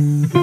Mm-hmm.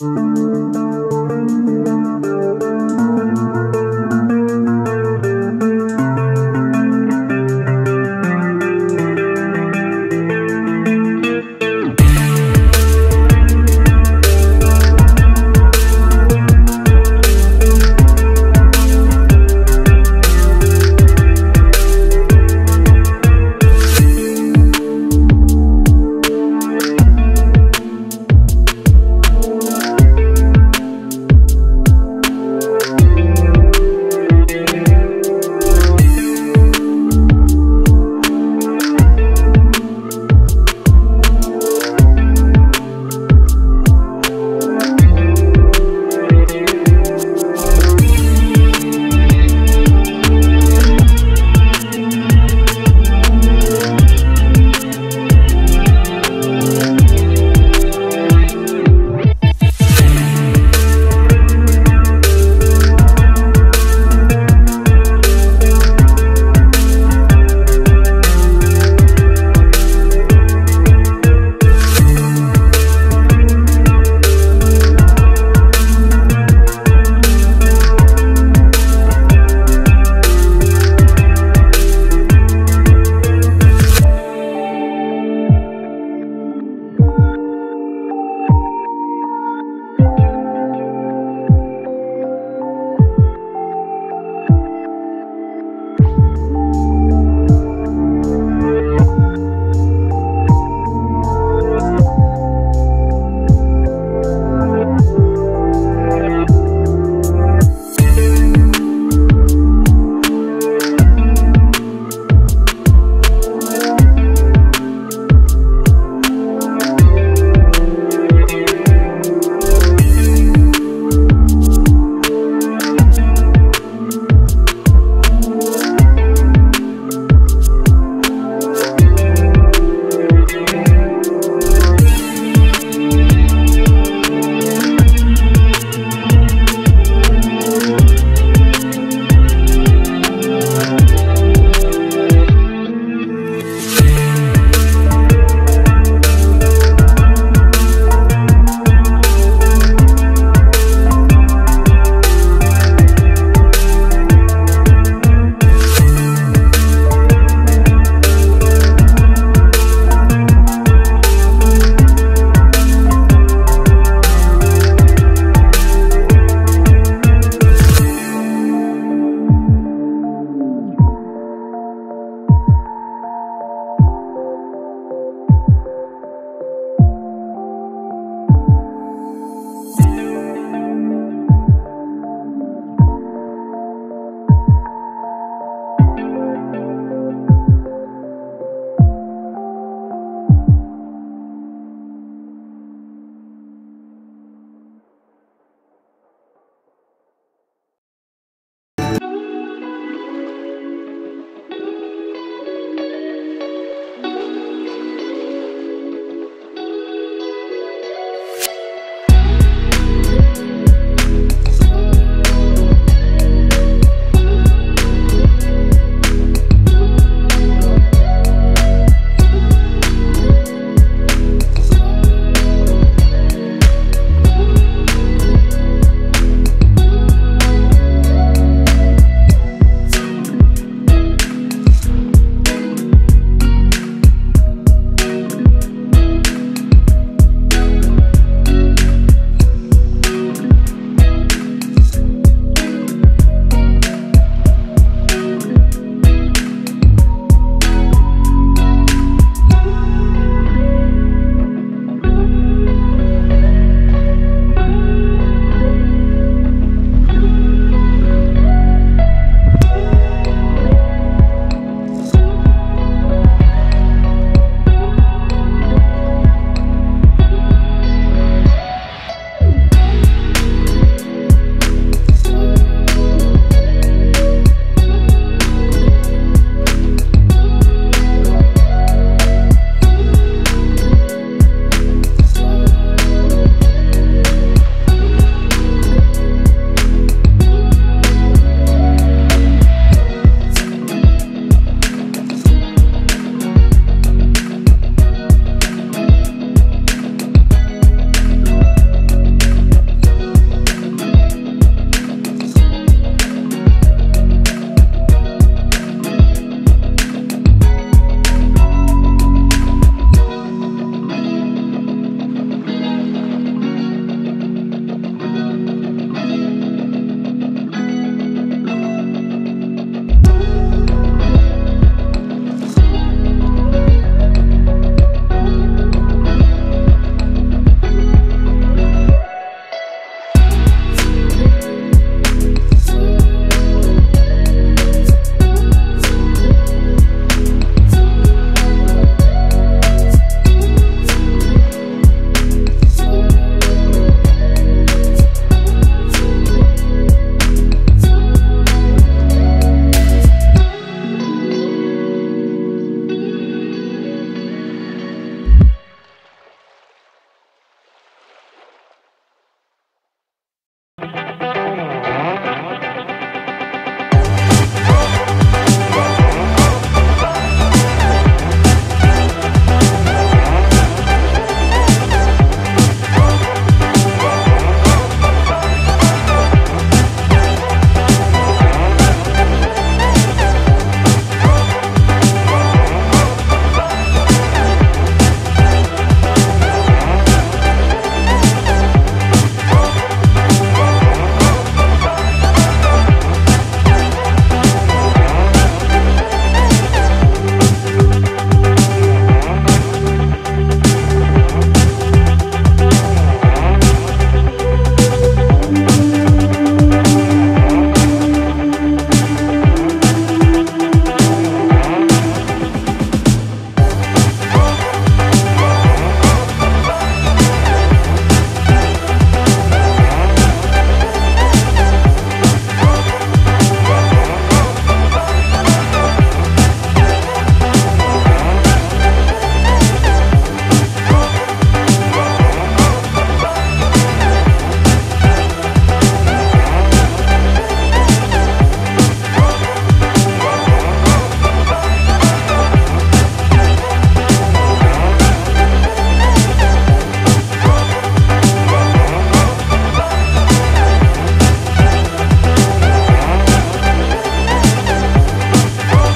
Música